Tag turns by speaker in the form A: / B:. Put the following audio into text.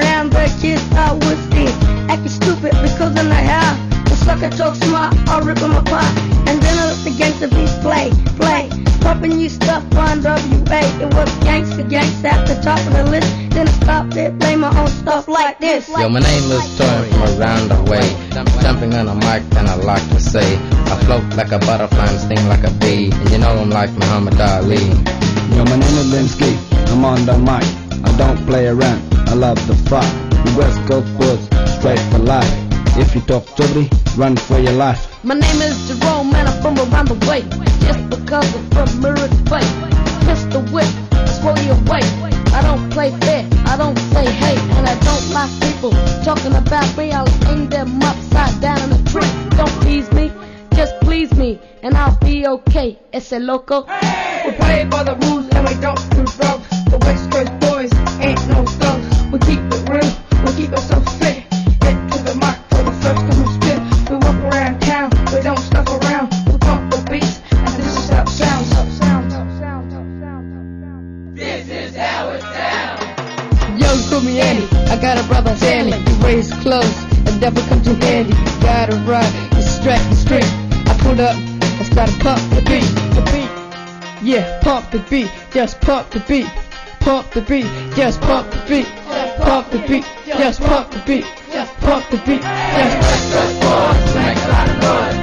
A: Hamburg kids I was in. Acting stupid because in the house. The sucker talk smart, I'll rip him apart. And then I let the gangster beats play, play. Pumping you stuff on WA. It was gangster, gangsta at the top of the list. Then I stopped it, play my own stuff like this.
B: Yo, my name is Torin from around the way. Jumping on a mic, and I like to say, I float like a butterfly and sting like a bee. And you know I'm like Muhammad Ali.
C: Yo, my name is Linsky. I'm on the mic. I don't play around. I love the fight. The West Coast boys, straight for life. If you talk dirty, run for your life.
A: My name is Jerome, and I'm from around the way. Just because I'm from Murat Bay. Pistol whip, swirl your way. I don't play fair, I don't say hey, and I don't like people talking about me. I'll aim them upside down in the tree. Don't tease me, just please me, and I'll be okay. Ese loco.
D: We play by the rules
A: call me Andy. I got a brother Stanley. You raise close, and devil comes in handy. Got it right, you strap the string. I pulled up, I started pump the beat, the beat. Yeah, pump the beat, just pump the beat. Pump the beat, just pump the beat. Pump the beat, just pump the beat. Just Pump the beat, just
B: a lot of noise, we have no choice.